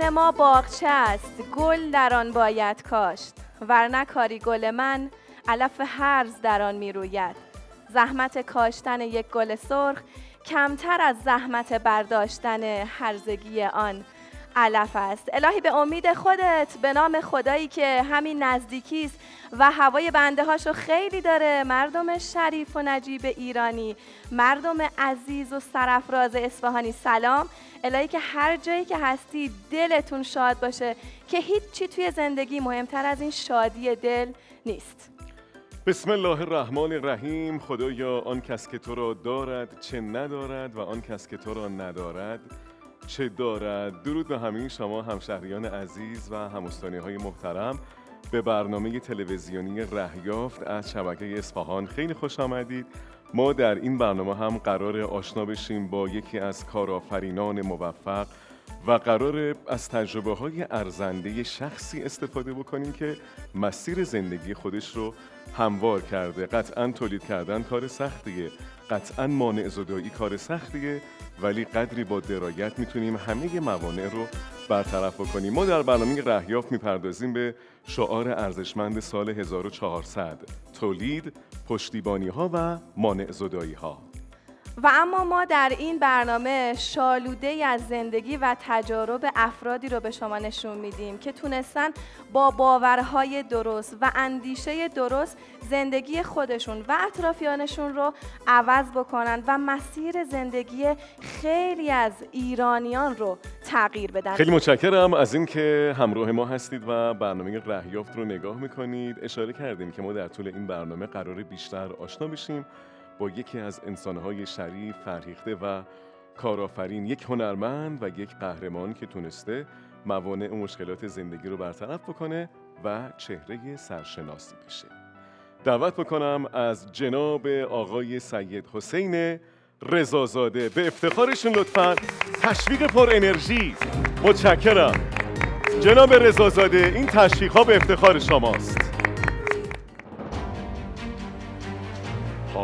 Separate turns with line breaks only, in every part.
ذهن ما باغچه است. گل در آن باید کاشت. ورنه کاری گل من علف هرز در آن می‌روید. زحمت کاشتن یک گل سرخ کمتر از زحمت برداشتن هرزگی آن. علف است. الهی به امید خودت به نام خدایی که همین نزدیکی است و هوای بنده هاشو خیلی داره. مردم شریف و نجیب ایرانی مردم عزیز و سرفراز اصفهانی سلام. الهی که هر جایی که هستی دلتون شاد باشه که هیچی توی زندگی مهمتر از این شادی دل نیست.
بسم الله الرحمن الرحیم. خدایا آن کس که تو را دارد چه ندارد و آن کس که تو را ندارد چه دارد؟ درود به همین شما همشهریان عزیز و هموستانی های محترم. به برنامه تلویزیونی رهیافت از شبکه اصفهان خیلی خوش آمدید. ما در این برنامه هم قرار آشنا بشیم با یکی از کارآفرینان موفق و قرار از تجربه های ارزنده شخصی استفاده بکنیم که مسیر زندگی خودش رو هموار کرده. قطعا تولید کردن کار سختیه. قطعا مانع زدایی کار سختیه ولی قدری با درایت می‌تونیم همه موانع رو برطرف بکنیم. ما در برنامه رهیافت می‌پردازیم به شعار ارزشمند سال 1400 تولید، پشتیبانی ها و مانع زدایی ها
و اما ما در این برنامه شالوده از زندگی و تجارب افرادی رو به شما نشون میدیم که تونستن با باورهای درست و اندیشه درست زندگی خودشون و اطرافیانشون رو عوض بکنن و مسیر زندگی خیلی از ایرانیان رو تغییر بدن.
خیلی متشکرم از اینکه همراه ما هستید و برنامه رهیافت رو نگاه می‌کنید. اشاره کردیم که ما در طول این برنامه قرار بیشتر آشنا بشیم. با یکی از انسانهای شریف، فرهیخته و کارآفرین یک هنرمند و یک قهرمان که تونسته موانع و مشکلات زندگی رو برطرف بکنه و چهره سرشناسی بشه. دعوت بکنم از جناب آقای سید حسین رضازاده. به افتخارشون لطفا. تشویق پر انرژی. متشکرم. جناب رضازاده این تشویق ها به افتخار شماست.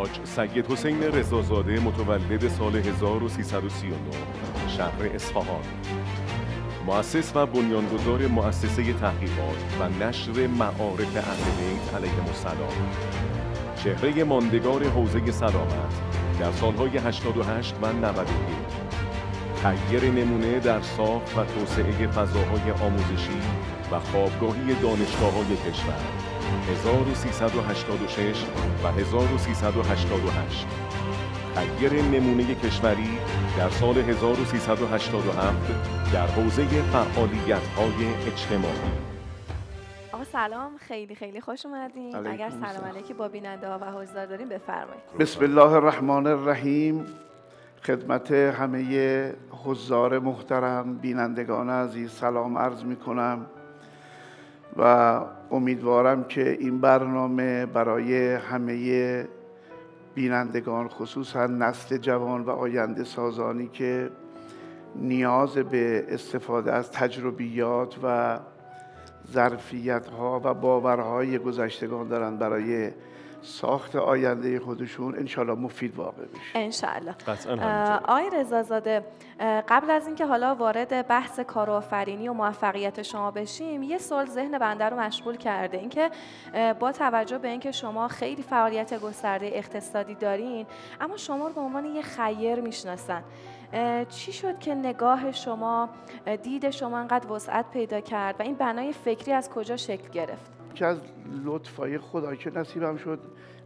حاج سید حسین رضازاده متولد سال 1339 شهر اصفهان. مؤسس و بنیانگذار مؤسسه تحقیقات و نشر معارف اهل بیت علیهم السلام. چهره ماندگار حوزه سلامت در سالهای 88 و 91 تغییر نمونه در ساخت و توسعه فضاهای آموزشی و خوابگاهی دانشگاه های کشور. 1386 و 1388 تغییر نمونه کشوری در سال 1387 در حوزه فعالیت های اجتماعی.
آقا سلام خیلی خیلی خوش اومدین. اگر سلام علیکی با بیننده ها و حضار داریم بفرمایید.
بسم الله الرحمن الرحیم. خدمت همه حضار محترم بینندگان عزیز سلام عرض می کنم و امیدوارم که این برنامه برای همه بینندگان خصوصا نسل جوان و آینده سازانی که نیاز به استفاده از تجربیات و ظرفیت ها و باورهای گذشتگان دارند برای ساخت آینده خودشون انشالله مفید واقع بشه.
انشالله آقای رضازاده قبل از اینکه حالا وارد بحث کارآفرینی و موفقیت شما بشیم یه سال ذهن بنده رو مشغول کرده. اینکه با توجه به اینکه شما خیلی فعالیت گسترده اقتصادی دارین اما شما رو به عنوان یه خیر می‌شناسن. چی شد که نگاه شما دید شما انقدر وسعت پیدا کرد و این بنای فکری از کجا شکل گرفت؟
که از لطفای خدا که نصیبم شد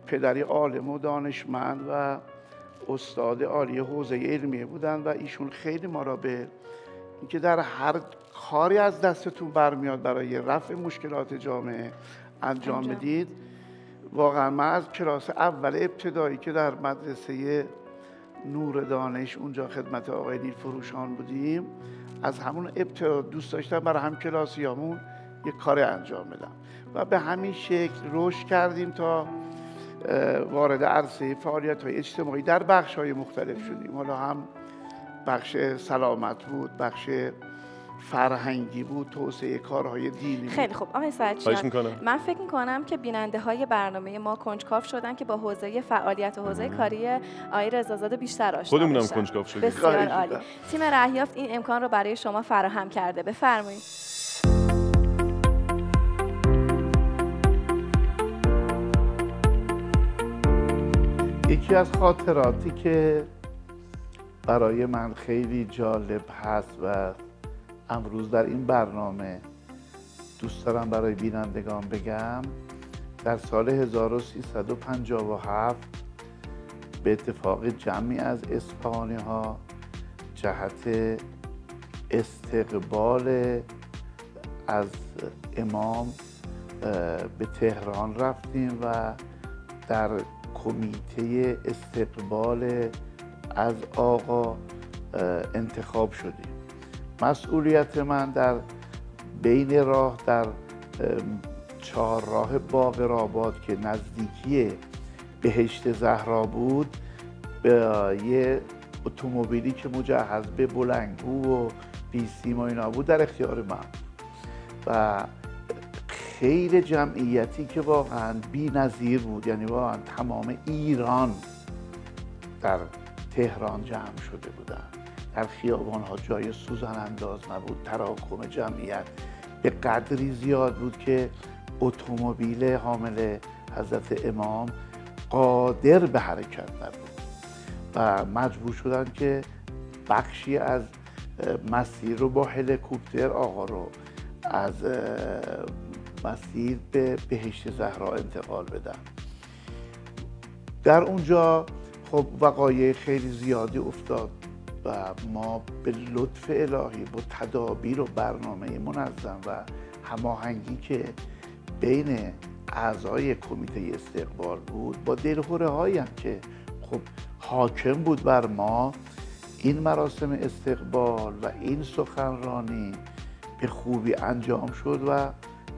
پدری عالم و دانشمند و استاد عالی حوزه علمیه بودن و ایشون خیلی ما را به اینکه در هر کاری از دستتون برمیاد برای رفع مشکلات جامعه انجام بدید. واقعا من از کلاس اول ابتدایی که در مدرسه نور دانش اونجا خدمت آقای نیل فروشان بودیم از همون ابتدا دوست داشتم برای هم کلاسیامون یک کار انجام بدم و به همین شکل رشد کردیم تا وارد عرصه فعالیت های اجتماعی در بخش های مختلف شدیم. حالا هم بخش سلامت بود بخش فرهنگی بود توسعه کارهای دینی
خیلی خوب. آقای
می‌کنم.
من فکر می‌کنم که بیننده های برنامه ما کنجکاو شدن که با حوزه فعالیت و حوزه کاری آقای رضازاده بیشتر آشنا
خودمونم. کنجکاو شدیم.
بسیار عالی. تیم رهیافت این امکان رو برای شما فراهم کرده. بفرمایید.
یکی از خاطراتی که برای من خیلی جالب هست و امروز در این برنامه دوست دارم برای بینندگان بگم در سال 1357 به اتفاق جمعی از اسپانی ها جهت استقبال از امام به تهران رفتیم و در کمیته استقبال از آقا انتخاب شدیم مسئولیت من در بین راه در ام، چهارراه باغ راباد که نزدیکی بهشت زهرا بود به یه اتومبیلی که مجهز به بلنگو و بیسیم و اینا بود در اختیار من. و خیلی جمعیتی که واقعا بی نظیر بود یعنی واقعا تمام ایران در تهران جمع شده بودن. در خیابان ها جای سوزن انداز نبود تراکم جمعیت به قدری زیاد بود که اتومبیل حامل حضرت امام قادر به حرکت نبود و مجبور شدن که بخشی از مسیر رو با هلیکوپتر آقا رو از مسیر به بهشت زهرا انتقال بدن. در اونجا خب وقایع خیلی زیادی افتاد و ما به لطف الهی با تدابیر و برنامه منظم و هماهنگی که بین اعضای کمیته استقبال بود با دلهوره هایی هم که خب حاکم بود بر ما این مراسم استقبال و این سخنرانی به خوبی انجام شد و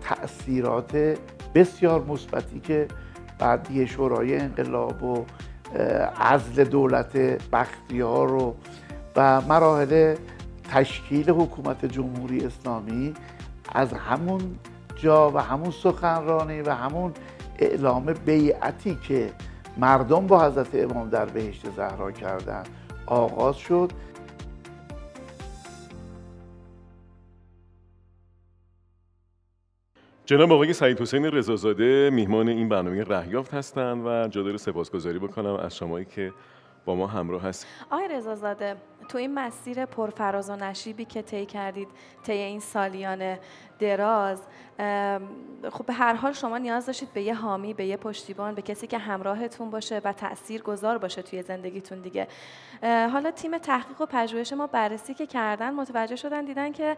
تأثیرات بسیار مثبتی که بعدیه شورای انقلاب و عزل دولت بختیار و و مراحل تشکیل حکومت جمهوری اسلامی از همون جا و همون سخنرانی و همون اعلام بیعتی که مردم با حضرت امام در بهشت زهرا کردند آغاز شد.
جناب آقای سعید حسین رضازاده میهمان این برنامه رهیافت هستند و جا داره سپاسگزاری بکنم از شمایی که با ما همراه هستید.
آقای رضازاده تو این مسیر پرفراز و نشیبی که طی کردید طی این سالیان دراز خب به هر حال شما نیاز داشتید به یه حامی به یه پشتیبان به کسی که همراهتون باشه و تأثیر گذار باشه توی زندگیتون دیگه حالا تیم تحقیق و پژوهش ما بررسی که کردن متوجه شدن دیدن که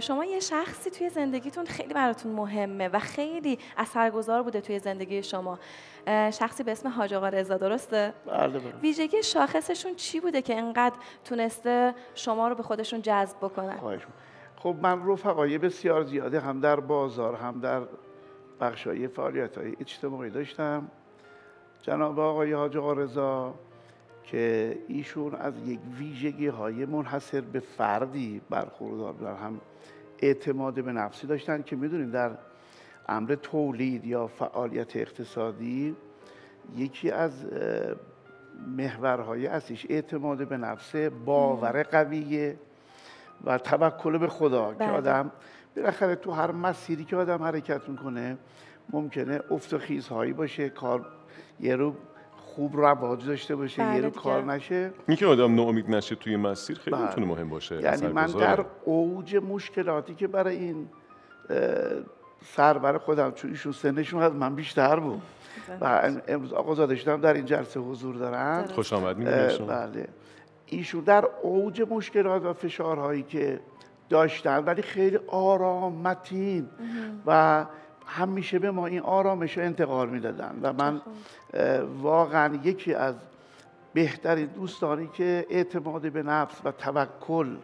شما یه شخصی توی زندگیتون خیلی براتون مهمه و خیلی اثرگذار بوده توی زندگی شما شخصی به اسم حاج آقا رضا درسته
بله بله.
ویژگی شاخصشون چی بوده که انقدر تونسته شما رو به خودشون جذب بکنن.
خب من رفقای بسیار زیاده هم در بازار هم در بخشای فعالیت های اجتماعی داشتم. جناب آقای حاج آقا رضا که ایشون از یک ویژگی های منحصر به فردی برخوردار بودن هم اعتماد به نفسی داشتن که می‌دونید در امر تولید یا فعالیت اقتصادی یکی از محورهای اصلیش اعتماد به نفسه باور قویه. و توکل به خدا که
بله.
آدم بالاخره تو هر مسیری که آدم حرکت می‌کنه ممکنه افت و خیزهایی باشه کار یه رو خوب رواج داشته باشه
بله
یه رو
دیگه.
کار نشه
اینکه آدم ناامید نشه توی مسیر خیلی
بله.
می‌تونه مهم باشه
یعنی من. در اوج مشکلاتی که برای این اه، سرور خودم چون ایشون سنشون از من بیشتر بود و امروز آقا زاده شدم در این جلسه حضور دارن
درست.
خوش آمد میگیم
بله ایشون در اوج مشکلات و فشارهایی که داشتن ولی خیلی آرام متین و همیشه به ما این آرامش رو انتقال می‌دادن. و من اه، واقعا یکی از بهترین دوستانی که اعتماد به نفس و توکل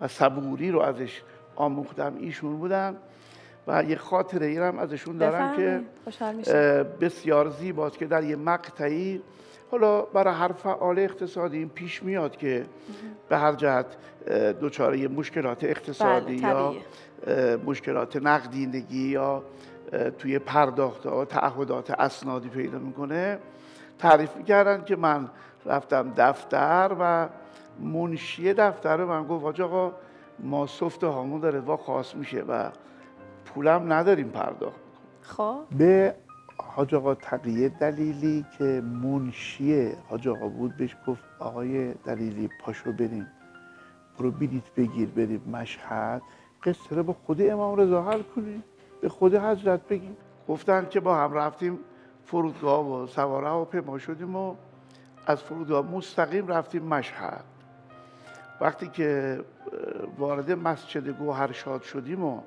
و صبوری رو ازش آموختم ایشون بودن. و یه خاطره ای هم ازشون دارم که بسیار زیباست که در یه مقطعی حالا برای هر فعال اقتصادی این پیش میاد که به هر جهت دچار یه مشکلات اقتصادی
بله،
یا مشکلات نقدینگی یا توی پرداخت ها تعهدات اسنادی پیدا می‌کنه. تعریف می‌کردن که من رفتم دفتر و منشی دفتر به من گفت آقا ما سفت هامون داره وا خاص میشه و پولم نداریم پرداخت
خب.
به حاج آقا تقیه دلیلی که منشی حاج آقا بود بهش گفت آقای دلیلی پاشو بریم. برو بلیت بگیر بریم مشهد. قصه رو با خود امام رضا حل کنیم به خود حضرت بگیم. گفتن که با هم رفتیم فرودگاه و سوار هواپیما شدیم و از فرودگاه مستقیم رفتیم مشهد. وقتی که وارد مسجد گوهرشاد شدیم و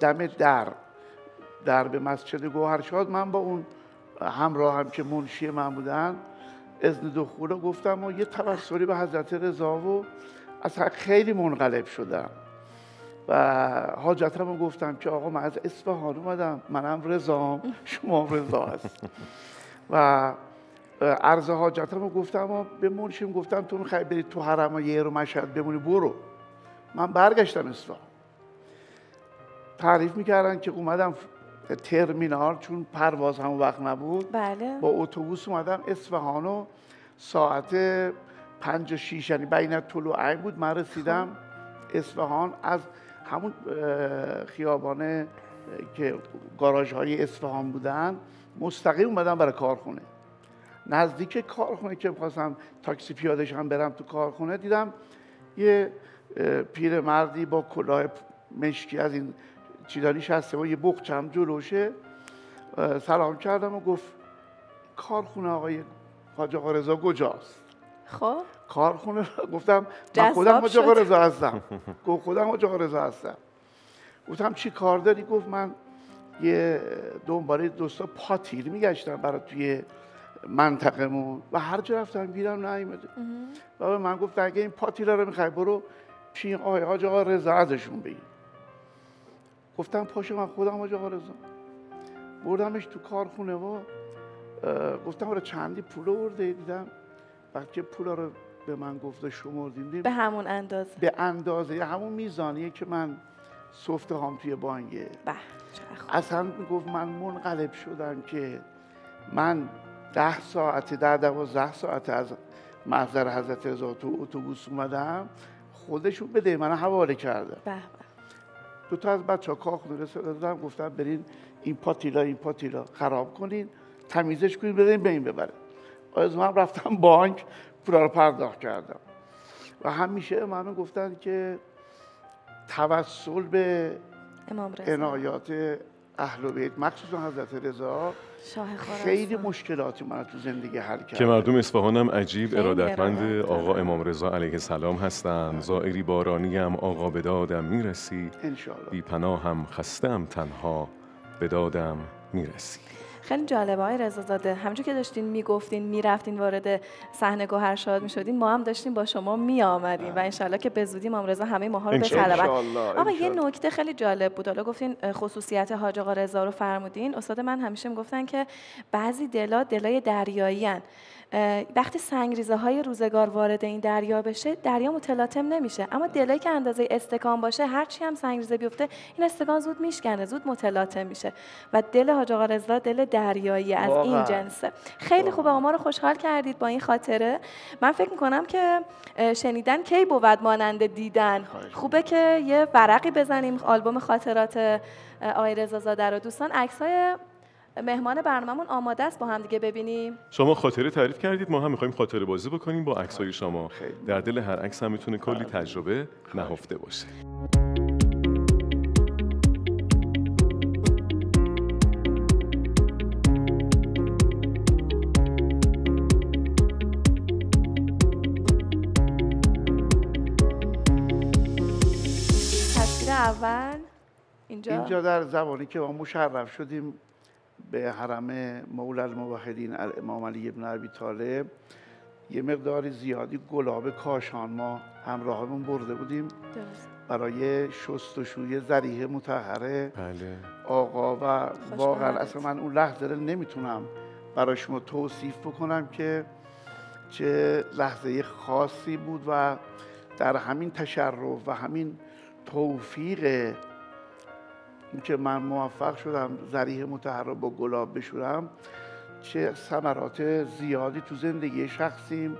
دم در در به مسجد گوهرشاد من با اون همراه هم که منشی من بودن اذن دخول گفتم و یه توسلی به حضرت رضا و اصلا خیلی منقلب شدم. و حاجتم گفتم که آقا من از اصفهان اومدم منم رضام شما رضا هست. و عرض حاجتم گفتم و به منشیم گفتم تو می‌خوای بری تو حرم و یه رو مشهد بمونی برو. من برگشتم اصفهان. تعریف می‌کردن که اومدم ترمینال چون پرواز همون وقت نبود
بله.
با اتوبوس اومدم اصفهان و ساعت پنج و شیش یعنی بین طلوع عین بود. من رسیدم اصفهان از همون خیابانه که گاراژ های اصفهان بودن. مستقیم اومدم برای کارخونه. نزدیک کارخونه که می‌خواستم تاکسی پیاده هم برم تو کارخونه دیدم یه پیرمردی با کلاه مشکی از این چیزا نشسته و یه بخچم جلوشه سلام کردم و گفت کارخونه آقای حاج آقا رضا کجاست؟
خب.
کارخونه گفتم من خودم حاج آقا. رضا هستم. گفت خودم حاج آقا رضا هستم. گفتم چی کار داری؟ گفت من یه دنباله دوستا پاتیر میگشتم برای توی منطقمون و هر جا رفتم گیرم نیومده و به من گفت اگه این پاتیرا رو می‌خوای برو پیش آقای حاج آقا رضا ازشون بگیر. گفتم پاشو من خودم آقا رضا بردمش تو کارخونه و گفتم آره چندی پول آورده دیدم وقتی که پولا رو به من گفته دیدیم
به همون اندازه.
به اندازه همون میزانیه که من سفته هم توی بانگه
به.
اصلا گفت من منقلب شدم که من ده ساعت ده دوازده ساعت از محضر حضرت رضا تو اتوبوس اومدم خودشون بده من حواله کرده.
به.
دو تا از بچه ها کارخونه رسیده دادم گفتم برین این پاتیلا این پاتیلا خراب کنین تمیزش کنین بدین به این ببره. از من رفتم بانک پولا رو پرداخت کردم. و همیشه منو گفتن که توسل به
امام رضا.
عنایات اهل بیت. مخصوصا حضرت رضا. خیلی مشکلاتی من تو زندگی حل کرد
که مردم اصفهان هم عجیب ارادتمند
ارادت.
آقا. امام رضا علیه السلام هستند. زائری بارانی هم آقا به دادم می‌رسی. بی پناهم خستم تنها به دادم می‌رسی.
خیلی جالبه های رضا زاده همونجور که داشتین می‌گفتین می‌رفتین وارد صحنه گوهر شاد می‌شدین ما هم داشتیم با شما میآمدیم و انشالله که به زودی امام رضا همه ماها رو
انشالله.
بطلبن آقا یه. نکته خیلی جالب بود حالا گفتین خصوصیت حاج آقا رضا رو فرمودین استاد من همیشه می‌گفتن که بعضی دلا دلای دریایی هن. وقتی سنگریزه های روزگار وارد این دریا بشه دریا متلاطم نمیشه. اما دلایی که اندازه استکان باشه هرچی هم سنگریزه بیفته این استکان زود میشکنه زود متلاطم میشه. و دل حاج آقا رضا دل دریایی از این
واقعا.
جنسه. خیلی خوبه ما رو خوشحال کردید با این خاطره. من فکر می‌کنم که شنیدن کی بود مانند دیدن. خوبه که یه ورقی بزنیم آلبوم خاطرات آقای رضا زاده رو. دوستان عکسای مهمان برنامهمون آماده است با هم دیگه ببینیم.
شما خاطره تعریف کردید ما هم می‌خوایم خاطره بازی بکنیم با عکسای شما. در دل هر عکس هم می‌تونه کلی تجربه نهفته باشه.
تصویر اول. اینجا,
اینجا در زمانی که ما مشرف شدیم به حرم مولا الموحدین امام علی ابن ابی طالب یه مقدار زیادی گلاب کاشان ما همراهمون برده بودیم
درست.
برای شستشوی ذریح متحره
بله
آقا و واقعا. اصلا من اون لحظه رو نمی‌تونم برای شما توصیف بکنم که چه لحظه خاصی بود و در همین تشرف و همین توفیق اینکه من موفق شدم ذریح متحرر با گلاب بشورم چه ثمرات زیادی تو زندگی شخصیم.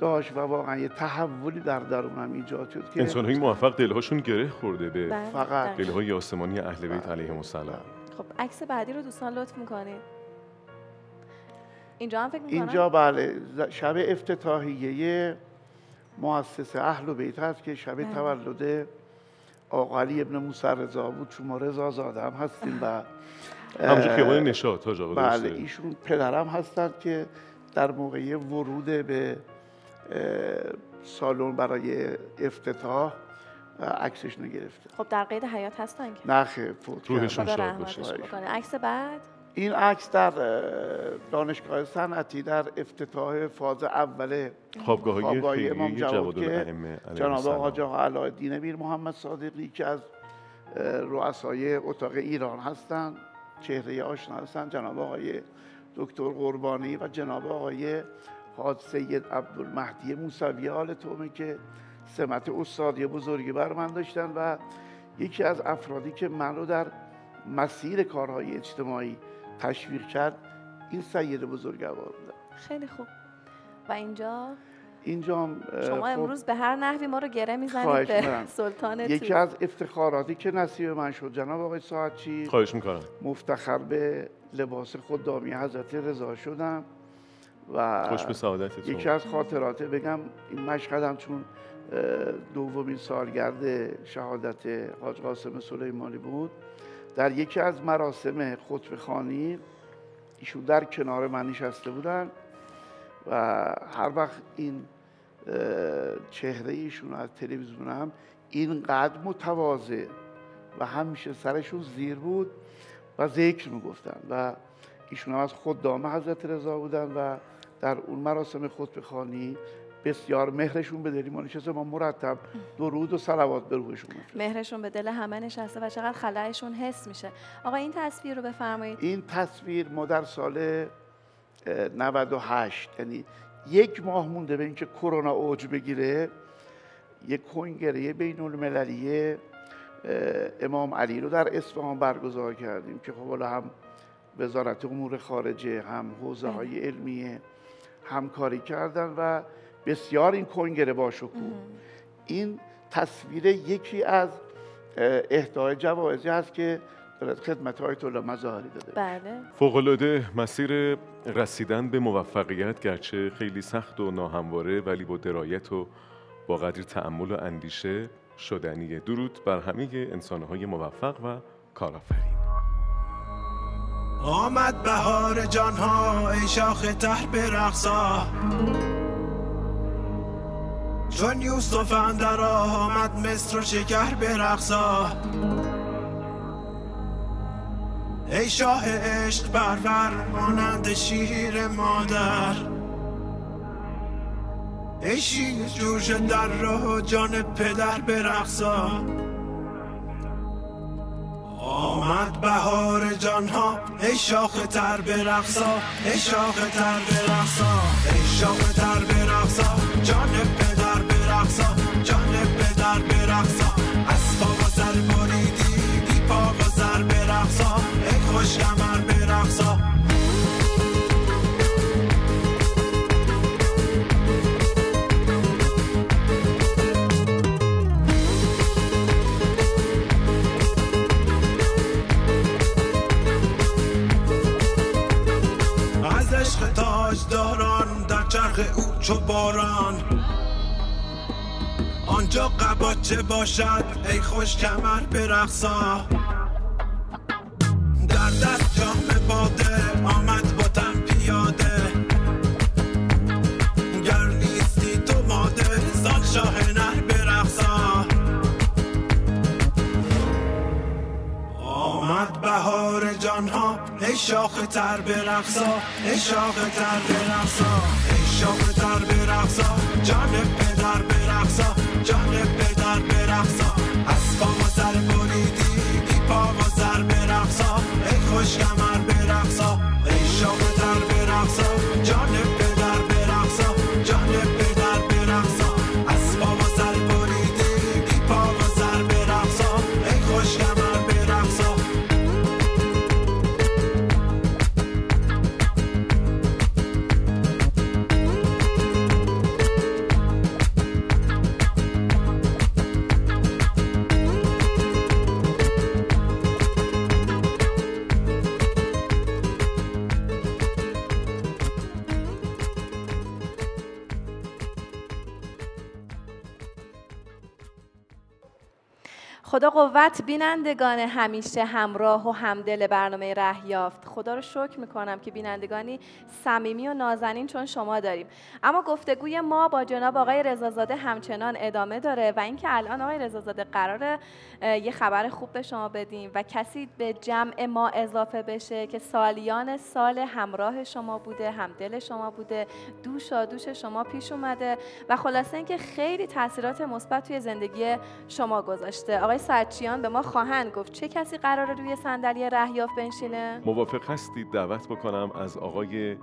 داشت و واقعا یه تحولی در درونم ایجاد شد که
انسان های موفق دلهاشون گره خورده به
بله،
فقط.
دلهای آسمانی اهل بیت علیهم السلام.
خب عکس بعدی رو دوستان لطف می‌کنید اینجا هم فکر می‌کنم؟
اینجا بله شب افتتاحیه مؤسسه اهل بیت هست که شب
بله.
تولد آقا علی ابن موسی رضا بود شما رضا زاده هم هستیم و
همونجا خیابان نشاط
بله؟ ایشون پدرم هستند که در موقع ورود به سالن برای افتتاح عکسش نگرفته
خب در قید حیات هستن که.
نه خیر فوت
روحشون شاد باشه.
عکس بعد؟
این عکس در اه، دانشگاه صنعتی در افتتاح فاز اول
خوابگاه های
خوابگاهی امام جواد که جناب آقا علاءالدین میر محمد صادقی که از رؤسای اتاق ایران هستند چهره آشنا هستند جناب آقای دکتر قربانی و جناب آقای حاج سید عبدالمهدی موسوی آل تومه که سمت استادی بزرگی بر من داشتن و یکی از افرادی که من رو در مسیر کارهای اجتماعی تشویق کرد این سید بزرگوار بودن
خیلی خوب. و اینجا؟
اینجا
شما
خب،
امروز به هر نحوی ما رو گره می‌زنید به. سلطان
یکی. از افتخاراتی که نصیب من شد جناب آقای ساعتچی
خواهش می‌کنم.
مفتخر به لباس خدامی حضرت رضا شدم و
خوش به سعادتتون
یکی از خاطرات بگم این مشهدم چون دومین سالگرد شهادت حاج قاسم سلیمانی بود. در یکی از مراسم خطبه خانی ایشون در کنار من نشسته بودن و هر وقت این چهره ایشون از تلویزیونم اینقدر متواضع و همیشه سرشون زیر بود و ذکر می‌گفتن و ایشون هم از خدام حضرت رضا بودن و در اون مراسم خطبه خانی بسیار مهرشون به دلی ما نشسته ما مرتب درود و صلوات به روحشون.
مهرشون به دل همه نشسته و چقدر خلایشون حس میشه. آقا این تصویر رو بفرمایید.
این تصویر ما در سال اه، 98 یعنی یک ماه مونده به اینکه کرونا اوج بگیره. یک کنگره بین المللی امام علی رو در اصفهان برگزار کردیم که خب حالا هم وزارت امور خارجه هم حوزه های علمیه همکاری کردن و بسیار این کنگره با شکوه این تصویر یکی از اه، اهدای جوایزی هست که دارد خدمت آیت الله مظاهری داده.
بله.
فوقالعاده مسیر رسیدن به موفقیت گرچه خیلی سخت و ناهمواره ولی با درایت و با قدری تأمل و اندیشه شدنیه درود بر همه انسانهای موفق و کارآفرین.
آمد بهار جانها ای شاخ تر برقصا چون یوسف اندر آمد مصر و شکر برقصا ای شاه عشق برور مانند شیر مادر. ای شیر جوش در راه جان پدر برقصا آمد بهار جانها ای شاخ تر برقصا ای شاخ تر برقصا ای شاخ تر برقصا جان پدر برقصا جان پدر برقصا. از پا و سر بریدی پا و سر برقصا. ای خوش کمر برقصا. از عشق تاجداران در چرخ او چو باران. آنجا قباچه باشد؟ ای خوش کمر برقصا در دست جام باده آمد با تن پیاده. گر نیستی تو ماده زان شاه نر برقصا آمد بهار جانها ای شاخ تر برقصا ای شاخ تر برقصا ای شاخ تر برقصا جان پدر برقصا جان پدر برقصا. از پا و سر بریدی بی پا و ای خوش کمر.
خدا قوت بینندگان همیشه همراه و همدل برنامه ره یافت. خدا رو شکر می‌کنم که بینندگانی صمیمی و نازنین چون شما داریم. اما گفتگوی ما با جناب آقای رضازاده همچنان ادامه داره و اینکه الان آقای رضازاده قراره یه خبر خوب به شما بدیم و کسی به جمع ما اضافه بشه که سالیان سال همراه شما بوده همدل شما بوده دوشا دوش شما پیش اومده و خلاصه اینکه خیلی تاثیرات مثبت توی زندگی شما گذاشته. آقای سرچیان به ما خواهند گفت. چه کسی قراره روی صندلی رهیاف بنشینه؟
موافق هستید. دعوت بکنم از آقای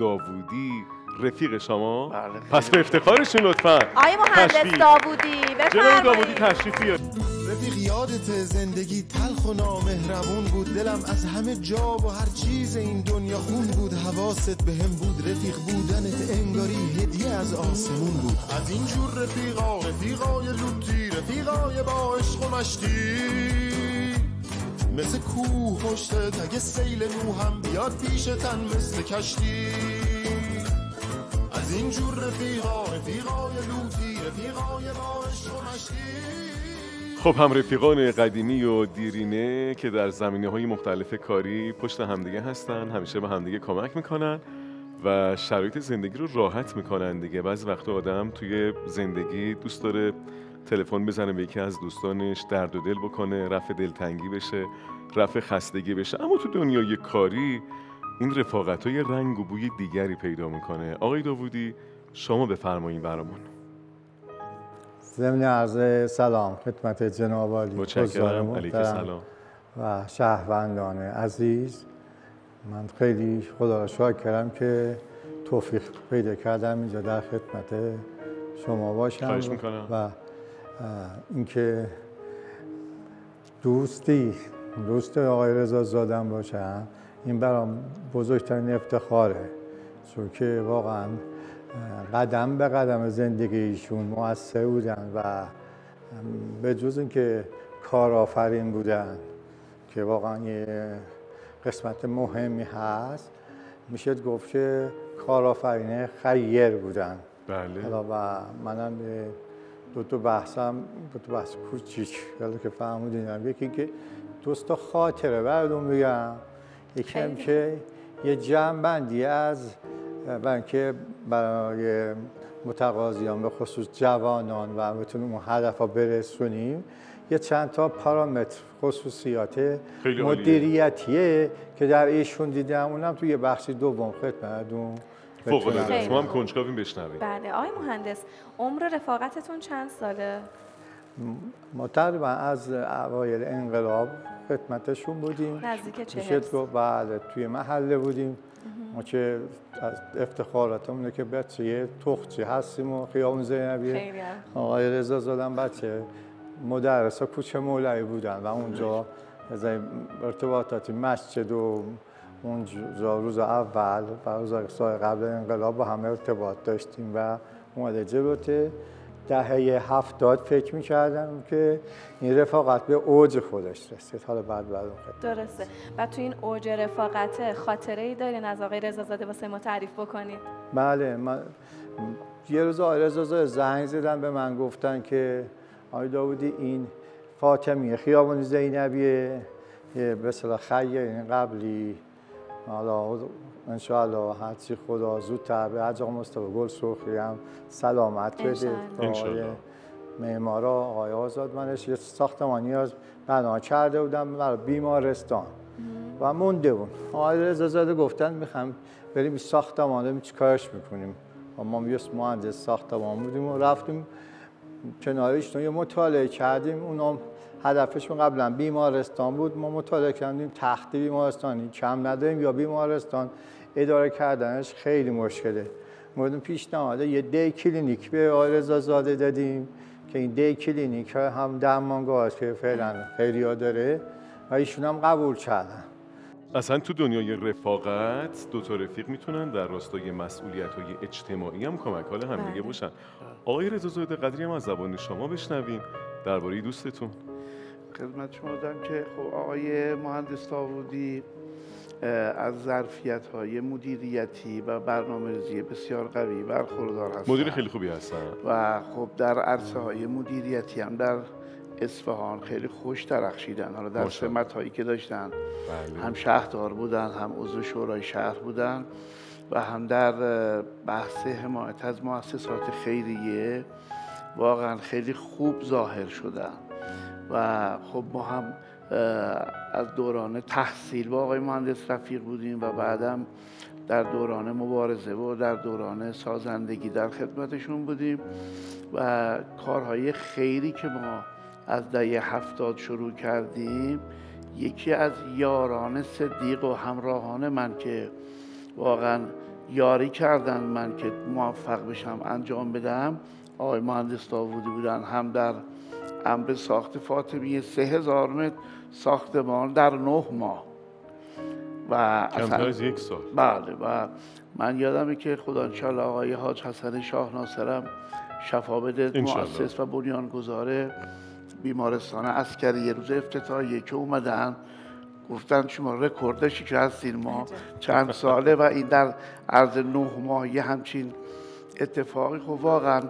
داوودی. رفیق شما؟
بله،
پس به افتخارشون لطفا.
آقای مهندس. داوودی
جناب داوودی
بفرمایید
تشریف بیارید.
رفیق یادت زندگی تلخ و نامهربون بود. دلم از همه جا و هر چیز این دنیا خون بود. حواست به هم بود رفیق بودنت انگاری هدیه از آسمون بود. از این جور رفیقا رفیقای لوتی رفیقای با عشق و مشتی. مثل کوه پشتت اگه سیل نو هم بیاد پیشتن مثل کشتی. از این جور رفیقا رفیقای لوتی رفیقای با عشق و مشتی.
خب هم رفیقان قدیمی و دیرینه که در زمینه های مختلف کاری پشت همدیگه هستن همیشه به همدیگه کمک می‌کنن و شرایط زندگی رو راحت می‌کنن دیگه. بعضی وقتا آدم توی زندگی دوست داره تلفن بزنه به یکی از دوستانش درد و دل بکنه رفع دلتنگی بشه رفع خستگی بشه. اما تو دنیای کاری این رفاقت های رنگ و بوی دیگری پیدا می‌کنه. آقای داوودی شما بفرمایید برامون.
ضمن عرض سلام خدمت جناب عالی
متشکرم. علیک سلام.
و شهروندان عزیز. من خیلی خدا را شاکرم که توفیق پیدا کردم اینجا در خدمت شما باشم
خواهش می‌کنم.
و اینکه دوستی دوست آقای رضا زادم باشم. این برام بزرگترین افتخاره. چون که واقعا قدم به قدم زندگیشون موثر بودن و به جز اینکه کارآفرین بودن که واقعا یه قسمت مهمی هست میشه گفت که کارآفرین خیر بودن.
بله.
حالا و منم دو تا بحثم دو تا بحث کوچیک حالا که فهمیدینم یکی که دوستا خاطره براتون بگم. یکی هم. که یه جمع بندی از برای اینکه برای متقاضیان به خصوص جوانان و بتونیم اون هدف برسونیم یه چند تا پارامتر خصوصیات. مدیریتیه که در ایشون دیدم اونم توی یه بخش دوم. خدمتتون
فوق العاده. ما هم. کنجکاویم بشنویم
بله. آقای مهندس عمر رفاقتتون چند ساله؟
ما تقریبا از اوایل انقلاب خدمتشون بودیم.
نزدیک چهل.
بله توی محله بودیم. ما که از افتخاراتمونه که بچه تخچی هستیم و
خیلی هم.
آقای رضا زادم بچه مدرس کوچه مولوی بودن و اونجا ارتباطاتی مسجد و اونجا روز اول و روز قبل انقلاب با همه ارتباط داشتیم و اومده جلوته. دهه هفتاد فکر می‌کردم که این رفاقت به اوج خودش رسید. حالا بعد بعد اون.
درسته. و تو این اوج رفاقته خاطره ای دارین از آقای رضازاده واسه ما تعریف بکنید
بله من یه روز آقای رضا زنگ زدن به من گفتن که آقای داودی این فاطمیه خیابان زینبیه یه به اصطلاح این قبلی حالا انشاءالله. هرچی خدا زودتر به حج آقا مصطفی گل سرخی هم سلامت بده آقای. معمارا آقای آزاد منش یه ساختمانی از بنا کرده بودم برای بیمارستان و مونده بود. آقای رضا زاده گفتن می‌خوام بریم این ساختمان رو چیکارش می‌کنیم. و ما یه مهندس ساختمان بودیم و رفتیم کنارش یه مطالعه کردیم. اونم هدفشون قبلا بیمارستان بود. ما مطالعه کردیم تختی بیمارستانی کم نداریم یا بیمارستان اداره کردنش خیلی مشکله. مورد پیشنهاد یه day clinic به رضا زاده دادیم که این day clinic هم درمانگاه است که فعلا خیلی داره و ایشون هم قبول کردن.
اصلا تو دنیای رفاقت دو تا رفیق می‌تونن در راستای مسئولیت های اجتماعی هم کمک حال همدیگه
بله.
باشن. آقای رضا زاده قدری هم از زبان شما بشنویم. درباره دوستتون.
خدمت شما دارم که خب آقای مهندس داوودی اه، از ظرفیت های مدیریتی و برنامه‌ریزی بسیار قوی برخوردار هستند
مدیر خیلی خوبی هستن.
و خب در عرصه های مدیریتی هم در اصفهان خیلی خوش درخشیدن. حالا در. سمت هایی که داشتن.
بله.
هم شهردار بودن هم عضو شورای شهر بودن و هم در بحث حمایت از مؤسسات خیریه واقعا خیلی خوب ظاهر شدن. و خب ما هم از دوران تحصیل با آقای مهندس رفیق بودیم و بعدم در دوران مبارزه و در دوران سازندگی در خدمتشون بودیم و کارهای خیری که ما از دهه هفتاد شروع کردیم یکی از یاران صدیق و همراهان من که واقعا یاری کردن من که موفق بشم انجام بدم آقای مهندس داوودی بودن هم در امر ساخت فاطمیه سه هزار متر ساختمان در نه ماه و
از یک سال
بله و من یادمه که خدا انشالله آقای حاج حسن شاه ناصرم شفا بده. مؤسس و بنیانگذار بیمارستان عسکری یه روز افتتاحیه که اومدن گفتن شما رکوردشی که هستین ما چند ساله و این در عرض نه ماه یه همچین اتفاقی خب واقعا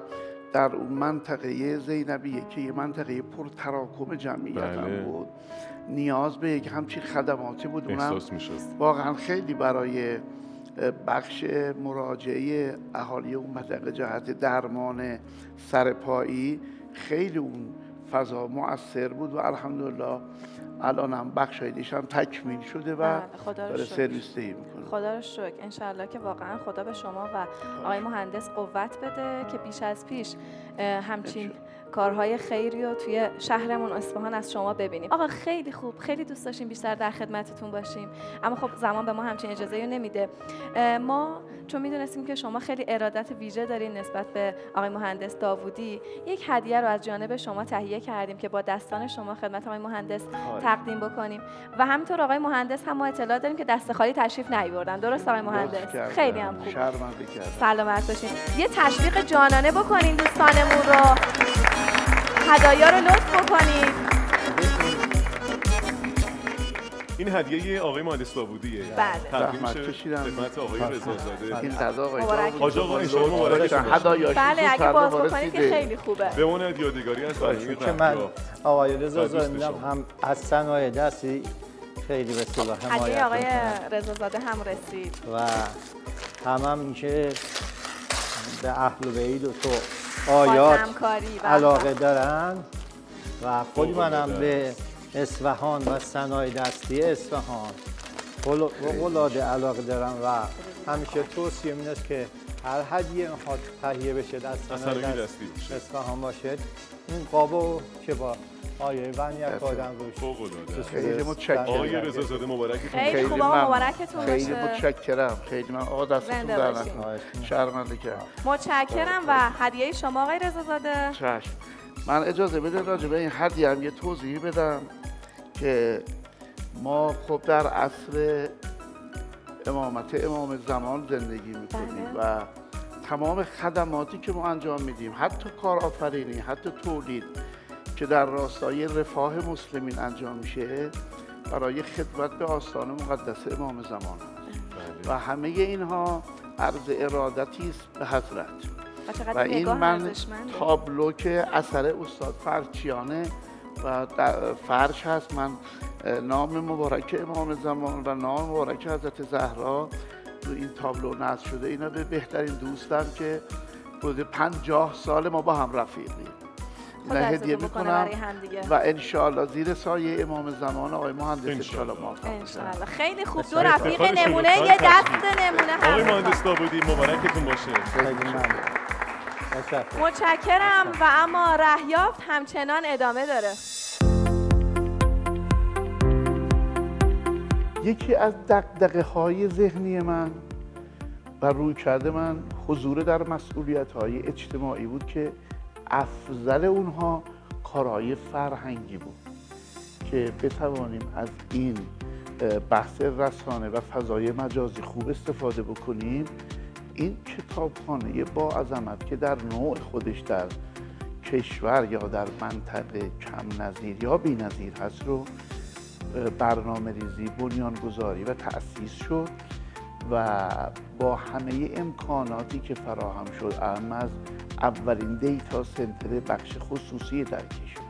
در اون منطقه زینبیه که یه منطقه پر تراکم جمعیت هم
بله.
بود نیاز به یک همچین خدماتی بود اونم
احساس می‌شد
واقعا خیلی برای بخش مراجعه اهالی اون منطقه جهت درمان سرپایی خیلی اون فضا مؤثر بود و الحمدلله الان هم بخش هم تکمیل شده و
بله،
داره. سرویس دهی می‌کنه
خدا رو شکر. انشالله که واقعا خدا به شما و آقای مهندس قوت بده که بیش از پیش همچین کارهای خیری رو توی شهرمون اصفهان از شما ببینیم. آقا خیلی خوب خیلی دوست داشتیم بیشتر در خدمتتون باشیم. اما خب زمان به ما همچین اجازه رو نمیده. ما چون می‌دونستیم که شما خیلی ارادت ویژه دارین نسبت به آقای مهندس داوودی یک هدیه رو از جانب شما تهیه کردیم که با دستان شما خدمت آقای مهندس تقدیم بکنیم. و همینطور آقای مهندس هم ما اطلاع داریم که دست خالی تشریف نیاوردن. درست آقای مهندس. خیلی هم خوب. سلامت باشین. یه تشویق جانانه بکنین دوستانمون رو. هدایا رو لطف بکنید
این هدیه آقای مهندس داوودیه
بله.
تقدیم
کشیدن.
خدمت آقای رضازاده
این غذا آقای
حاج آقا، مبارک
بله اگه باز
به
بکنید که. خیلی خوبه
بماند یادگاری از برنامه
که من. آقای رضا
و دوست
زاده
شما.
هم از صنایع دستی خیلی به اصطلاح
هدیه
حمایت
آقای. رضازاده هم رسید
و هم هم که به اهل بیت و تو آیات علاقه دارن. و خود منم به اصفهان و صنایع دستی اصفهان. العاده علاقه دارم و همیشه توصیه این است که هر هدیه می‌خواد تهیه بشه
صنایع دستی باشه.
اصفهان باشه. این قابو که با آیه ونیک آدم روش
فوق‌العاده.
خیلی متشکرم.
آقای رضازاده مبارکتون.
خیلی
خیلی
خوب. مبارکتون
خیلی
باشه.
متشکرم. خیلی من آقا دستتون در. نکنه. شرمنده کردم
متشکرم و هدیه شما آقای رضازاده
چشم. من اجازه بده راجع به این هدیه هم یه توضیحی بدم که ما خب در عصر امامت امام زمان زندگی می‌کنیم و تمام خدماتی که ما انجام میدیم حتی کارآفرینی حتی تولید که در راستای رفاه مسلمین انجام میشه برای خدمت به آستان مقدس امام زمان
بله.
و همه اینها عرض ارادتی است به حضرت
و
این من. تابلو که اثر استاد فرچیانه و فرش هست من نام مبارک امام زمان و نام مبارک حضرت زهرا تو این تابلو نصب شده. اینا به بهترین دوستم که بوده پنجاه سال ما با هم رفیقیم. اینا هدیه می‌کنم. و انشالله زیر سایه امام زمان آقای مهندس
انشالله.
بشن.
انشالله خیلی خوب. دو رفیق نمونه. یه دست نمونه
آقای
هم
مهندس داوودی مبارکتون باشه.
خیلی ممنون.
متشکرم. و اما رهیافت همچنان ادامه داره.
یکی از دقدقه های ذهنی من و روی کرده من حضور در مسئولیت های اجتماعی بود که افضل اونها کارهای فرهنگی بود که بتوانیم از این بحث رسانه و فضای مجازی خوب استفاده بکنیم. این کتابخانه با عظمت که در نوع خودش در کشور یا در منطقه کم نظیر یا بی نظیر هست رو برنامه ریزی بنیانگذاری و تأسیس شد و با همه امکاناتی که فراهم شد اهم از اولین دیتا سنتر بخش خصوصی در کشور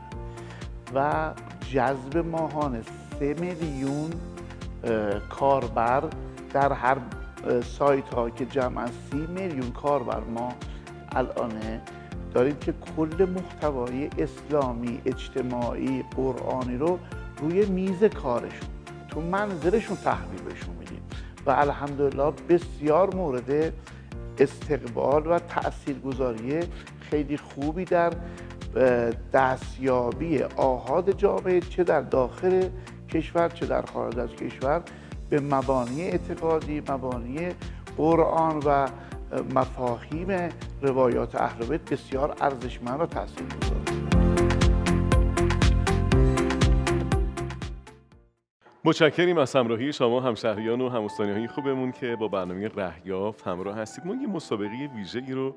و جذب ماهانه سه میلیون کاربر در هر سایت ها که جمع از سی میلیون کاربر ما الانه داریم که کل محتوای اسلامی اجتماعی قرآنی رو روی میز کارشون تو منزلشون تحویل بهشون میدیم. و الحمدلله بسیار مورد استقبال و تاثیرگذاری خیلی خوبی در دستیابی آهاد جامعه چه در داخل کشور چه در خارج از کشور به مبانی اعتقادی مبانی قرآن و مفاهیم روایات اهل بیت بسیار ارزشمند و تاثیرگذار
متشکریم از همراهی شما همشهریان و هموستانی های خوبمون که با برنامه رهیافت همراه هستید. ما یه مسابقه ویژه ای رو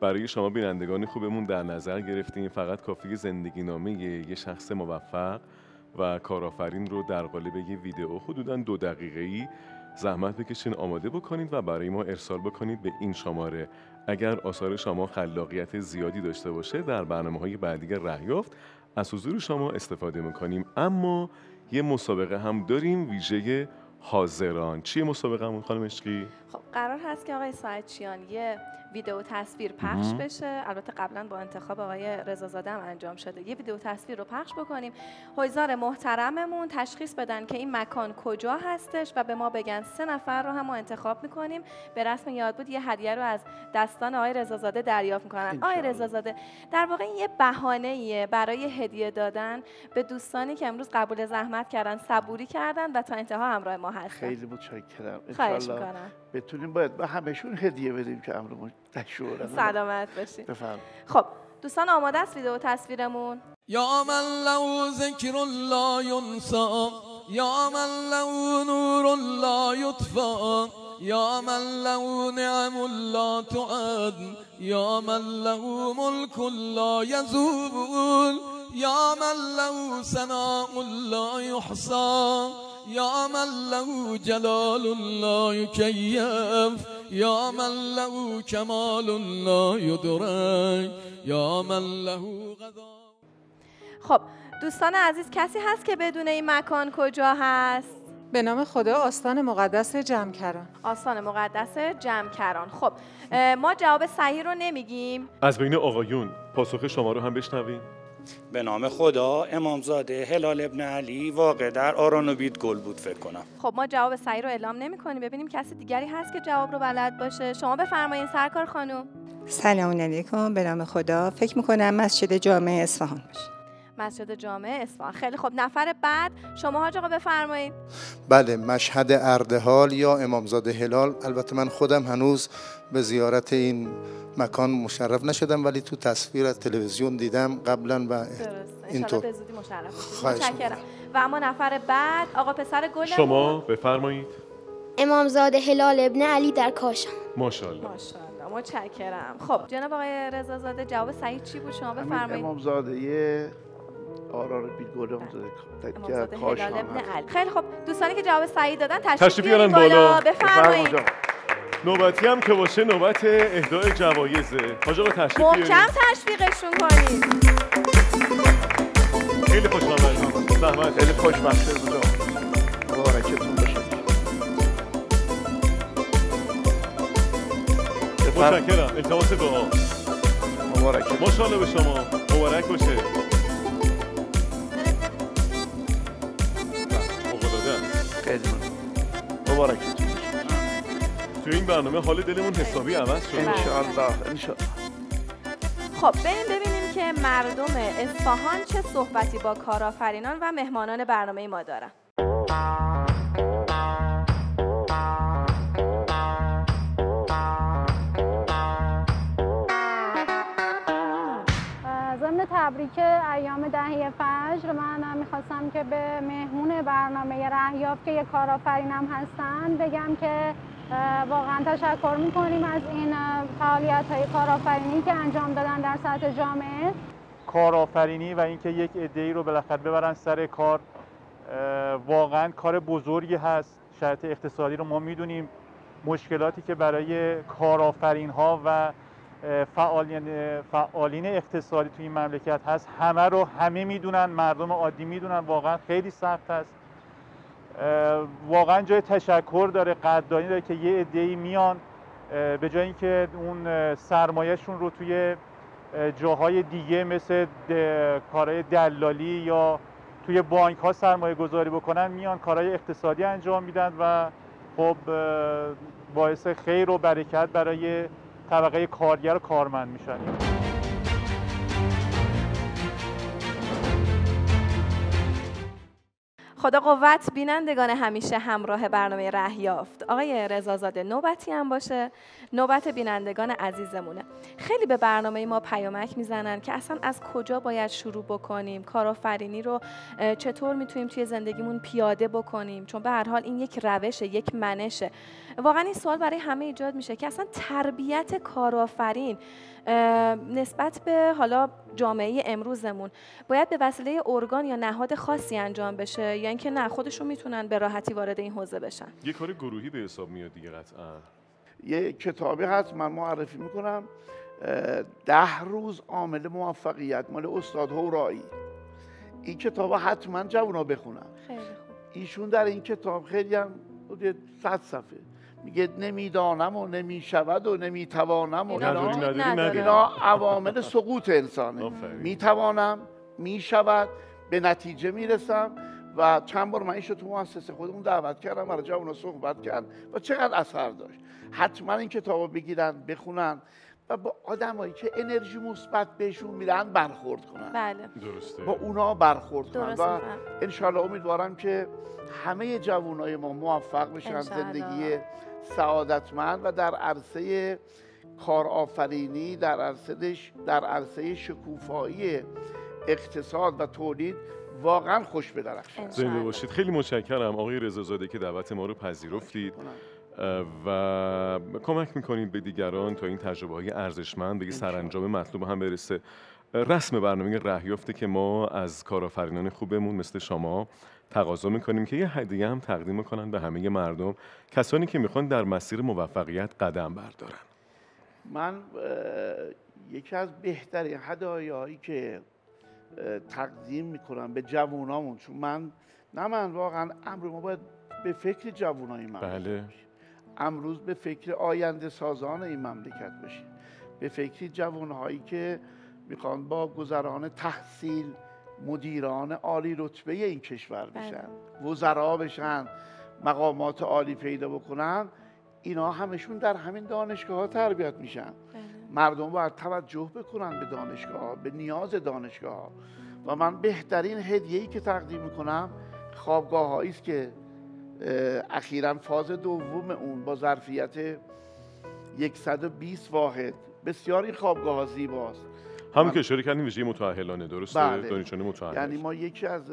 برای شما بینندگان خوبمون در نظر گرفتیم. فقط کافی زندگی نامه یه شخص موفق و کارآفرین رو در قالب یه ویدیو حدودا دو دقیقه ای زحمت بکشین آماده بکنید و برای ما ارسال بکنید به این شماره. اگر آثار شما خلاقیت زیادی داشته باشه در برنامه های بعدی رهیافت از حضور شما استفاده می‌کنیم. اما یه مسابقه هم داریم ویژه حاضران چیه مسابقه همون خانم عشقی؟
خب قرار هست که آقای ساعتچیان یه ویدیو تصویر پخش بشه. البته قبلا با انتخاب آقای رضا هم انجام شده. یه ویدیو تصویر رو پخش بکنیم. حضار محترممون تشخیص بدن که این مکان کجا هستش و به ما بگن سه نفر رو هم ما انتخاب می‌کنیم. به رسم یاد بود یه هدیه رو از دستان آقای رضازاده دریافت می‌کنن. آقای رضازاده در واقع این یه بهانه برای هدیه دادن. به دوستانی که امروز قبول زحمت کردن صبوری کردن و تا انتها همراه ما هستن.
خیلی متشکرم.
خواهش می‌کنم.
بتونیم باید به همشون هدیه بدیم که امر تشور
سلامت باشید
بفرم
خب دوستان آماده است ویدیو تصویرمون؟
یا من لو ذکر الله ینسا یا من لو نور الله یطفا یا من لو نعم الله تعد یا من لو ملک الله یزول یا من لو سناء الله یحصا. یا من له جلال الله یکیف یا من له کمال الله یدرک یا من له غذا.
خب دوستان عزیز کسی هست که بدون این مکان کجا هست؟
به نام خدا آستان مقدس جمکران.
آستان مقدس جمکران. خب ما جواب صحیح رو نمیگیم.
از بین آقایون پاسخ شما رو هم بشنویم.
به نام خدا امامزاده هلال ابن علی واقع در آرانوبید گل بود فکر کنم.
خب ما جواب صحیح رو اعلام نمی کنیم ببینیم کسی دیگری هست که جواب رو بلد باشه. شما بفرمایید سرکار خانم.
سلام علیکم. به نام خدا. فکر می‌کنم مسجد جامع اصفهان باشه.
مسجد جامع اصفهان. خیلی خب نفر بعد شما حاج آقا بفرمایید.
بله مشهد اردهال یا امامزاده هلال. البته من خودم هنوز به زیارت این مکان مشرف نشدم ولی تو تصویر از تلویزیون دیدم قبلا و
اینطور. به زودی مشرف و اما نفر بعد آقا پسر گل
شما بفرمایید.
امامزاده هلال ابن علی در کاشان.
ماشاءالله.
متشکرم. خب جناب آقای رضا جواب صحیح چی بود؟ شما بفرمایید.
امامزاده آرار بیگل امامزاده کاشان
خیلی خب دوستانی که جواب صحیح دادن تشریف بیارن بالا. بفرمایید.
نوبتی هم که باشه نوبت اهدای جوایزه حاج آقا تشریف
محکم تشویقشون کنید.
خیلی خوش آمدید زحمت
خیلی خوشبخته بودم مبارکتون باشه.
متشکرم. التماس دعا.
مبارک
ماشاءالله به شما. مبارک باشه.
مبارک
تو این برنامه حال دلمون حسابی عوض شد
انشاءالله انشاءالله.
خب بریم ببینیم که مردم اصفهان چه صحبتی با کارآفرینان و مهمانان برنامه ما دارن.
تبریک ایام دهی فجر من می‌خواستم که به مهمون برنامه رهیافت که یه کارآفرینم هستن بگم که واقعا تشکر می‌کنیم از این فعالیت های کارآفرینی که انجام دادن در سطح جامعه.
کارآفرینی و اینکه یک ای رو بالاخره ببرن سر کار واقعا کار بزرگی هست. شرط اقتصادی رو ما می‌دونیم. مشکلاتی که برای کارآفرین ها و فعالین فعالین اقتصادی تو این مملکت هست. همه رو همه می‌دونن مردم عادی می‌دونن. واقعا خیلی سخت اه، واقعا جای تشکر داره قدردانی داره که یه عده‌ای میان به جای اینکه اون سرمایهشون رو توی اه، جاهای دیگه مثل کارهای دلالی یا توی بانک ها سرمایه گذاری بکنن میان کارهای اقتصادی انجام میدن و خب باعث خیر و برکت برای طبقه کارگر و کارمند میشن.
خدا قوت بینندگان همیشه همراه برنامه ره یافت. آقای رضازاده نوبتی هم باشه. نوبت بینندگان عزیزمونه. خیلی به برنامه ما پیامک می‌زنن که اصلا از کجا باید شروع بکنیم کارآفرینی رو چطور می‌تونیم توی زندگیمون پیاده بکنیم؟ چون به هر حال این یک روشه یک منشه. واقعا این سوال برای همه ایجاد میشه که اصلا تربیت کارآفرین نسبت به حالا جامعه امروزمون باید به وسیله ارگان یا نهاد خاصی انجام بشه یا اینکه نه خودشون می‌تونن به راحتی وارد این حوزه بشن.
یه کار گروهی به حساب میاد دیگه قطعا.
یه کتابی هست من معرفی می‌کنم. ده روز عامل موفقیت مال استاد هورایی. این کتاب حتما جوونا بخونن.
خیلی خوب.
ایشون در این کتاب خیلی هم حدود صد صفحه میگه نمی‌دانم و نمی‌شود و نمی‌توانم و
اینا.
عوامل سقوط انسانه. می‌توانم می‌شود. به نتیجه می‌رسم. و چند بار من ایشو تو مؤسسه خودمون دعوت کردم برای جوونا صحبت کرد و چقدر اثر داشت. حتما این کتاب رو بگیرن بخونن و با آدمایی که انرژی مثبت بهشون میدن برخورد کنن.
بله.
درسته.
با اونا برخورد کنن. و. انشالله امیدوارم که همه جوانای ما موفق بشن. زندگی سعادتمند و در عرصه کارآفرینی در عرصه در عرصه شکوفایی اقتصاد و تولید واقعا خوش بدرخشن
زنده باشید. خیلی متشکرم. آقای رضازاده که دعوت ما رو پذیرفتید. و کمک می‌کنید به دیگران تا این تجربه های ارزشمند به سرانجام مطلوب هم برسه. رسم برنامه رهیافته که ما از کارآفرینان خوبمون مثل شما تقاضا می‌کنیم که یه هدیه هم تقدیم کنن به همه مردم کسانی که می‌خوان در مسیر موفقیت قدم بردارن.
من یکی از بهترین هدایایی که تقدیم می‌کنم به جوانامون چون من نه من واقعا امر ما باید به فکر جوانای من
بله.
امروز به فکر آینده سازان این مملکت باشیم. به فکر جوانهایی که می‌خوان با گذران تحصیل مدیران عالی رتبه این کشور بشن وزرا بشن مقامات عالی پیدا بکنن اینا همشون در همین دانشگاه ها تربیت میشن. مردم باید توجه بکنن به دانشگاه به نیاز دانشگاه و من بهترین هدیه‌ای که تقدیم می‌کنم خوابگاه هایی است که اخیرا فاز دوم اون با ظرفیت 120 واحد. بسیار این خوابگاه ها زیباست من-
که اشاره کردیم ویژه متأهلانه درسته؟
بله.
دانشجویان متأهل
یعنی ما یکی از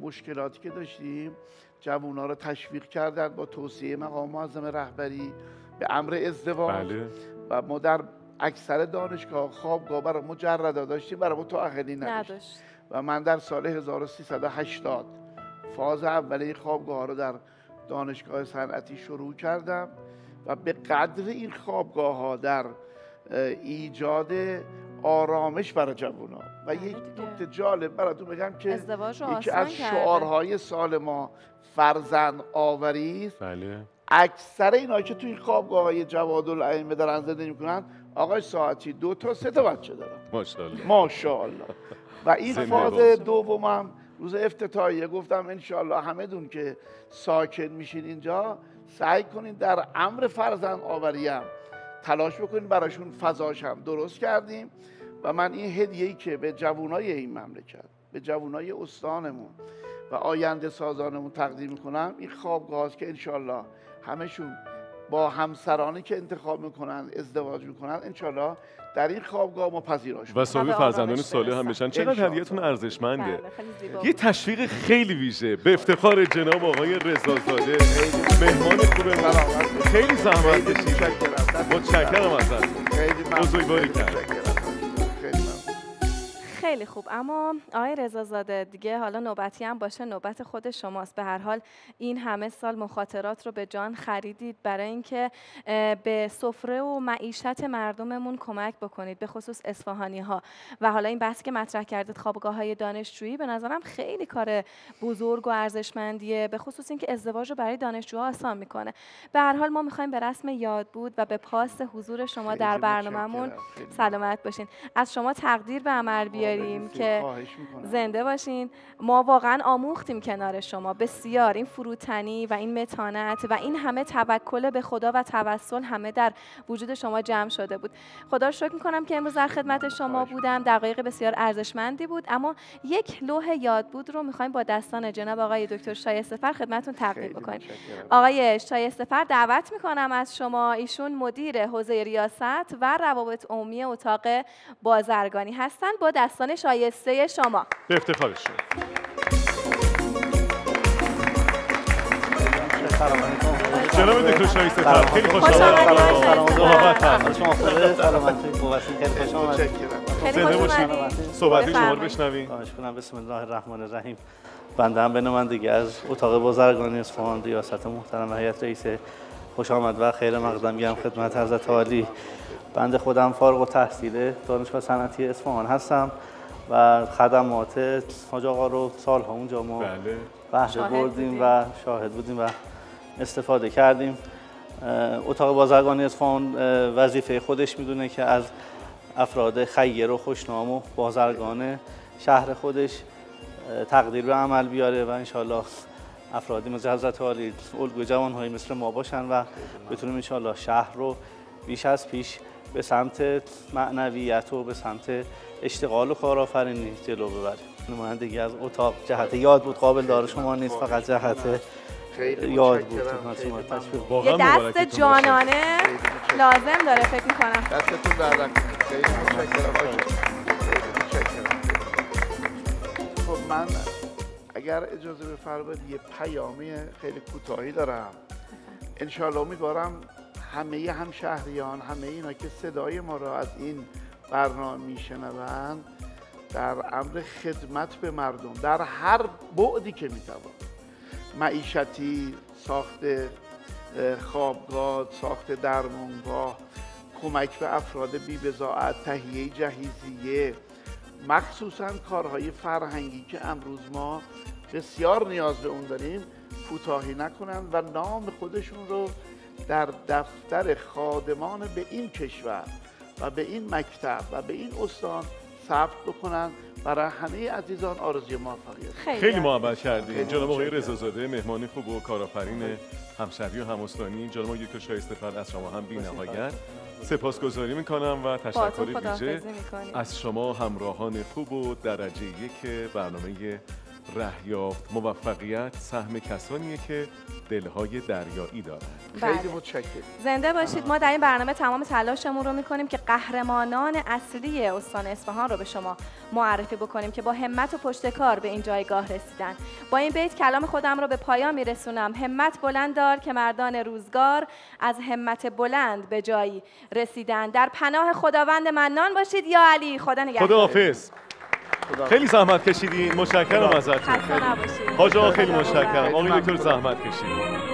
مشکلاتی که داشتیم جوونا رو تشویق کردن با توصیه مقام معظم رهبری به امر ازدواج
بله.
و ما در اکثر دانشگاه خوابگاه برای مجردا داشتیم برای متأهلین نداشتیم
نداشت.
و من در سال 1380 فاز اول این خوابگاه ها رو در دانشگاه صنعتی شروع کردم و به قدر این خوابگاه ها در ایجاد آرامش برای جوونا. و یک نکته جالب براتون بگم که
ازدواج رو
یکی از. شعارهای سال ما فرزند آوری است.
بله.
اکثر اینا که تو این خوابگاه های جواد الائمه دارن زندگی می‌کنن آقای ساعتی دو تا سه تا بچه دارن
ماشاءالله.
ماشاءالله. و این فاز. دومم روز افتتاحیه گفتم انشالله همه دون که ساکن میشین اینجا سعی کنین در امر فرزند آوریم تلاش بکنین براشون فضاش هم درست کردیم و من این هدیه‌ای که به جوانای این مملکت به جوانای استانمون و آینده سازانمون تقدیم می‌کنم این خوابگاه که انشالله همشون با همسرانی که انتخاب می‌کنن ازدواج می‌کنن انشالله در این خوابگاه ما پذیراش
و صاحب. فرزندان صالح هم بشن چقدر. هدیهتون ارزشمنده؟
بله،
یه. تشویق خیلی ویژه به افتخار جناب آقای رضازاده مهمان خوب ما خیلی زحمت کشید. متشکرم.
ممنون.
بزرگواری کرد
خیلی
خوب. اما آقای رضا دیگه حالا نوبتی هم باشه نوبت خود شماست. به هر حال این همه سال مخاطرات رو به جان خریدید برای اینکه به سفره و معیشت مردممون کمک بکنید به خصوص اصفهانی ها و حالا این بحثی که مطرح کردید خوابگاه های دانشجویی به نظرم خیلی کار بزرگ و ارزشمندیه. به خصوص اینکه ازدواج رو برای دانشجوها آسان می‌کنه. به هر حال ما می‌خوایم به رسم یاد بود و به پاس حضور شما در برنامهمون سلامت باشین. از شما تقدیر به عمل بیاریم که زنده باشین. ما واقعا آموختیم کنار شما. بسیار. این فروتنی و این متانت و این همه توکل به خدا و توسل همه در وجود شما جمع شده بود. خدا رو شکر می‌کنم که امروز در خدمت شما بودم. دقایق بسیار ارزشمندی بود. اما یک لوح یاد بود رو می‌خوایم با دستان جناب آقای دکتر شایستفر خدمتتون تقدیم بکنیم. آقای شایستفر دعوت می‌کنم از شما. ایشون مدیر حوزه ریاست و روابط عمومی اتاق بازرگانی هستند. با دستان شایسته شما
به افتخارشون جناب دکتر شایسته فر خیلی خوش آمدید شما خوبه سلامتی خوبسین خیلی خوش آمدید زنده باشید صحبت شما رو بشنویم
خواهش کنم بسم الله الرحمن الرحیم بنده هم نمایندگی از اتاق بازرگانی اصفهان ریاست محترم هیئت رئیسه خوش آمد و خیر مقدم گیم خدمت حضرت عالی بنده خودم فارغ التحصیل دانشگاه صنعتی اصفهان هستم و خدمات حاج آقا رو سالها اونجا ما بله. بهره بردیم و شاهد بودیم و استفاده کردیم. اتاق بازرگانی اصفهان وظیفه خودش می‌دونه که از افراد خیر و خوشنام و بازرگان شهر خودش تقدیر به عمل بیاره و انشالله افرادی مثل حضرت عالی الگوی جوانهایی مثل ما باشن و بتونیم انشالله شهر رو بیش از پیش به سمت معنویت و به سمت اشتغال و کارآفرینی جلو ببریم نمایندگی از اتاق جهت یاد بود. قابل دار شما نیست فقط جهت یاد بود.
یه دست جانانه لازم داره فکر می‌کنم.
دستتون خیلی خب من اگر اجازه بفرمایید یه پیامی خیلی کوتاهی دارم. انشاءالله امیدوارم همه همشهریان همه اینا که صدای ما را از این برنامه میشنوند در امر خدمت به مردم در هر بعدی که می‌توان. معیشتی ساخت خوابگاه ساخت درمانگاه کمک به افراد بیبزاعت تهیه جهیزیه مخصوصا کارهای فرهنگی که امروز ما بسیار نیاز به اون داریم کوتاهی نکنن و نام خودشون رو در دفتر خادمان به این کشور و به این مکتب و به این استان ثبت بکنن. برای همه عزیزان آرزوی موفقیت
خیلی, خیلی محبت کردیم جناب آقای رضازاده مهمانی خوب و کارآفرین همشهری و همستانی. جناب آقای دکتر شایسته از شما هم بی‌نهایت. سپاسگزاری می‌کنم و تشکر ویژه از شما همراهان خوب و درجه یک برنامه رهیافت موفقیت سهم کسانیه که دلهای دریایی دارن.
خیلی بله. متشکرم.
زنده باشید ما در این برنامه تمام تلاشمون رو می‌کنیم که قهرمانان اصلی استان اصفهان رو به شما معرفی بکنیم که با همت و پشتکار به این جایگاه رسیدن. با این بیت کلام خودم رو به پایان میرسونم. همت بلند دار که مردان روزگار از همت بلند به جایی رسیدن. در پناه خداوند منان باشید یا علی خدا نگهدار.
خداحافظ. خیلی زحمت کشیدین. متشکرم ازتون.
خسته نباشید.
حاج خیلی متشکرم. آقای دکتر زحمت کشیدین.